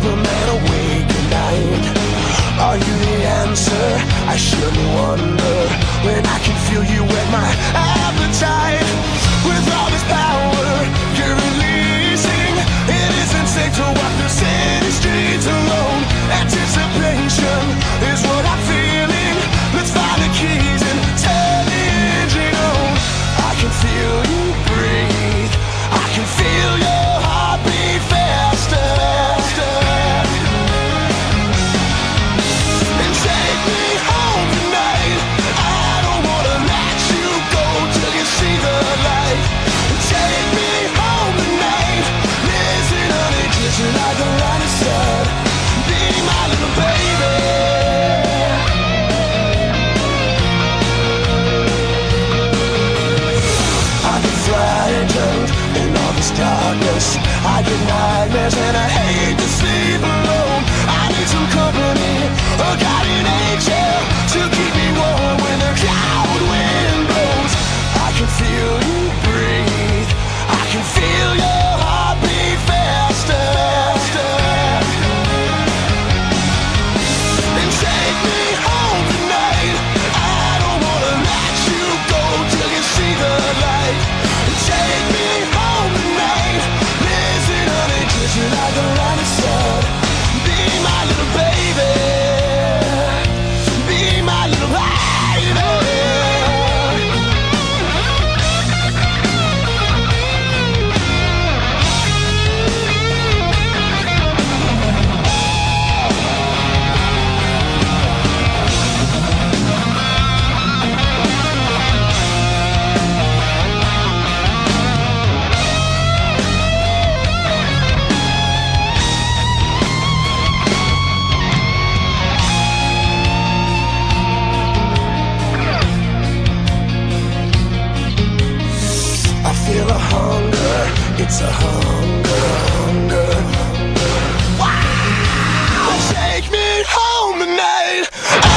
people never darkness. I get nightmares and I hate to see below It's hunger, hunger. Wow! Take me home tonight.